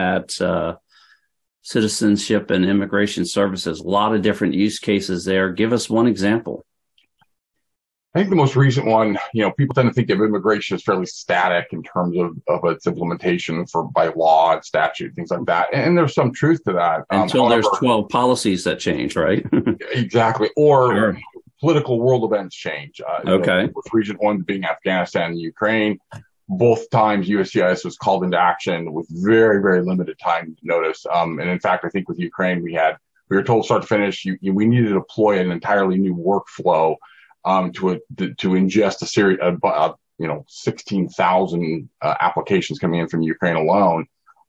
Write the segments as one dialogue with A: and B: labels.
A: at uh, citizenship and immigration services. A lot of different use cases there. Give us one example.
B: I think the most recent one, you know, people tend to think of immigration as fairly static in terms of, of its implementation for by law and statute, things like that. And there's some truth to that.
A: Um, Until however, there's 12 policies that change, right?
B: exactly. Or sure. political world events change.
A: Uh, okay.
B: With region one being Afghanistan and Ukraine, both times USCIS was called into action with very, very limited time notice. Um, and in fact, I think with Ukraine, we had, we were told start to finish, you, you, we needed to deploy an entirely new workflow um, to, a, to, ingest a series, of, you know, 16,000 uh, applications coming in from Ukraine alone.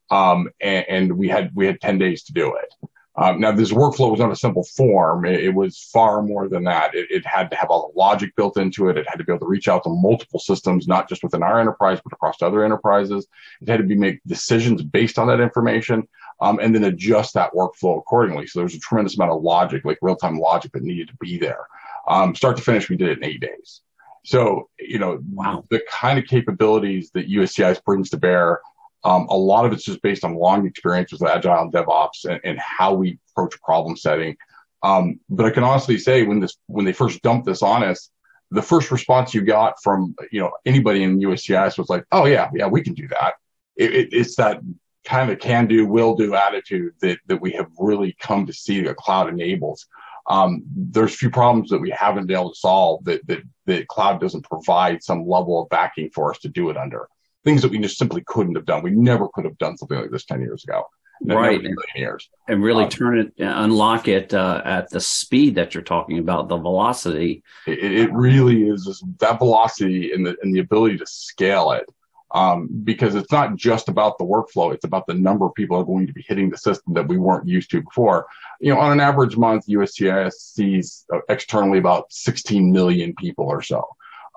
B: Um, and, and, we had, we had 10 days to do it. Um, now this workflow was not a simple form. It, it was far more than that. It, it, had to have all the logic built into it. It had to be able to reach out to multiple systems, not just within our enterprise, but across other enterprises. It had to be make decisions based on that information, um, and then adjust that workflow accordingly. So there's a tremendous amount of logic, like real time logic that needed to be there. Um, start to finish, we did it in eight days. So, you know, wow. the kind of capabilities that USCIS brings to bear, um, a lot of it's just based on long experience with Agile and DevOps and, and how we approach problem setting. Um, but I can honestly say when this, when they first dumped this on us, the first response you got from, you know, anybody in USCIS was like, oh yeah, yeah, we can do that. It, it, it's that kind of can do, will do attitude that, that we have really come to see that cloud enables um, there's a few problems that we haven't been able to solve that, that, that cloud doesn't provide some level of backing for us to do it under. Things that we just simply couldn't have done. We never could have done something like this 10 years ago.
A: right. Years. And really um, turn it, unlock it uh, at the speed that you're talking about, the velocity.
B: It, it really is that velocity and the, and the ability to scale it um, because it's not just about the workflow. It's about the number of people are going to be hitting the system that we weren't used to before. You know, on an average month, USCIS sees uh, externally about 16 million people or so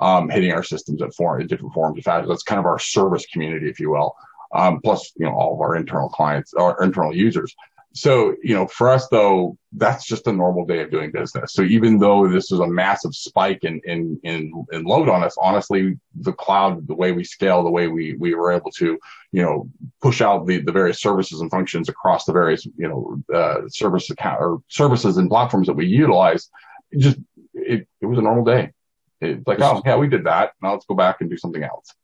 B: um, hitting our systems at form, in different forms of fashion. That's kind of our service community, if you will. Um, plus, you know, all of our internal clients, our internal users. So, you know, for us though, that's just a normal day of doing business. So even though this is a massive spike in, in, in, in, load on us, honestly, the cloud, the way we scale, the way we, we were able to, you know, push out the, the various services and functions across the various, you know, uh, service account or services and platforms that we utilize, just, it, it was a normal day. It's like, oh, yeah, we did that. Now let's go back and do something else.